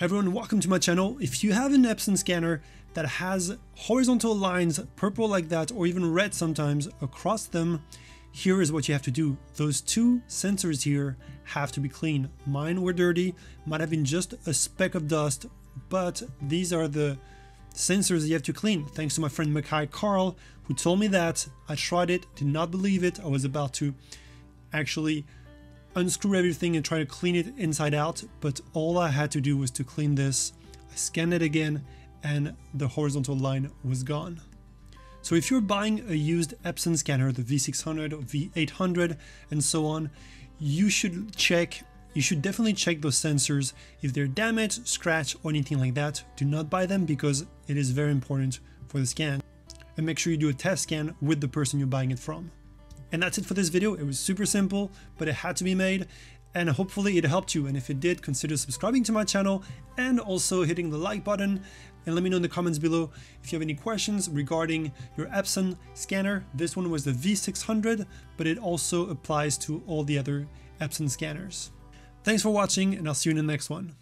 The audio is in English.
Everyone, welcome to my channel. If you have an Epson scanner that has horizontal lines, purple like that, or even red sometimes across them, here is what you have to do. Those two sensors here have to be clean. Mine were dirty, might have been just a speck of dust, but these are the sensors you have to clean. Thanks to my friend Makai Carl, who told me that. I tried it, did not believe it. I was about to actually unscrew everything and try to clean it inside out, but all I had to do was to clean this. I scanned it again and the horizontal line was gone. So if you're buying a used Epson scanner, the V600 or V800 and so on, you should check, you should definitely check those sensors. If they're damaged, scratched or anything like that, do not buy them because it is very important for the scan. And make sure you do a test scan with the person you're buying it from. And that's it for this video. It was super simple, but it had to be made. And hopefully it helped you. And if it did, consider subscribing to my channel and also hitting the like button. And let me know in the comments below if you have any questions regarding your Epson scanner. This one was the V600, but it also applies to all the other Epson scanners. Thanks for watching, and I'll see you in the next one.